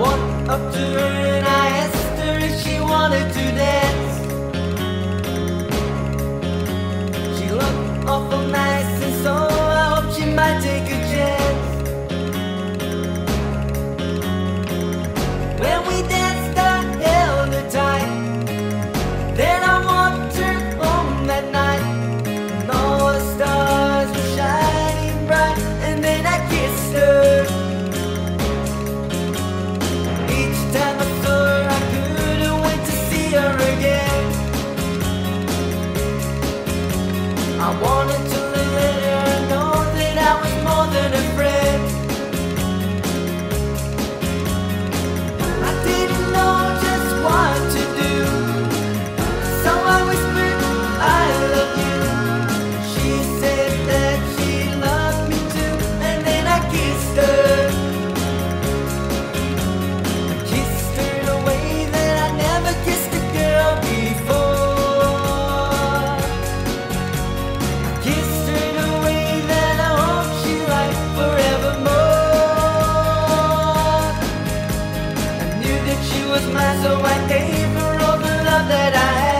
walked up to her and I asked her if she wanted to dance. I wanted to that she was mine, so I gave her all the love that I had.